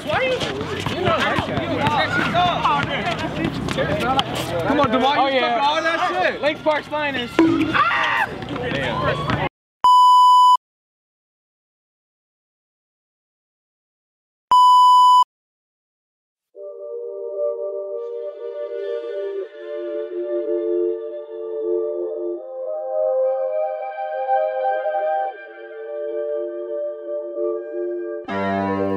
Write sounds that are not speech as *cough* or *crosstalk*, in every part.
Why you? You know, Come on, Demar, you oh, yeah. all that shit. Lake Park's finest. Ah!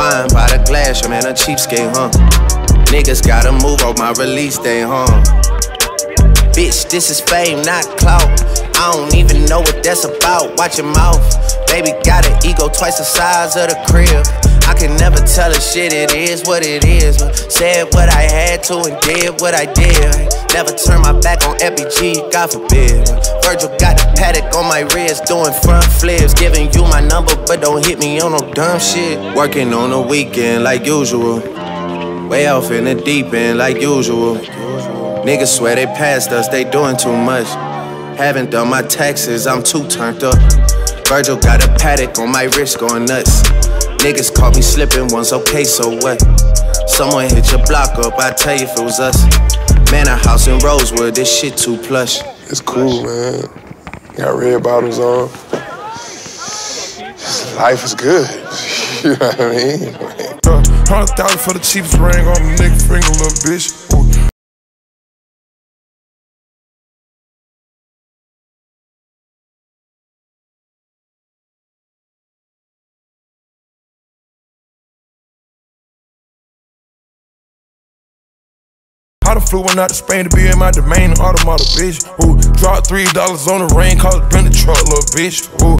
Wine by the glass, your man a cheapskate, huh? Niggas gotta move on my release day, huh? Bitch, this is fame, not clout. I don't even know what that's about. Watch your mouth. Baby got an ego twice the size of the crib. I can never tell a shit, it is what it is. But said what I had to and did what I did. Never turn my back on FBG, God forbid. Virgil got the Patek on my wrist, doing front flips. Giving you my number, but don't hit me on no dumb shit. Working on the weekend like usual. Way off in the deep end like usual. Niggas swear they passed us, they doing too much. Haven't done my taxes, I'm too turned up. Virgil got a Patek on my wrist going nuts. Niggas caught me slipping once, okay, so what? Someone hit your block up, I tell you if it was us. Man, a house in Rosewood, this shit too plush. It's cool, man. Got red bottoms on. Life is good. *laughs* you know what I mean? Hundred thousand for the cheapest ring on the nigga finger, little bitch. Ooh. I done flew one out to Spain to be in my domain, automata, bitch. Ooh, dropped three dollars on the rain, called it been the truck, little bitch. Ooh.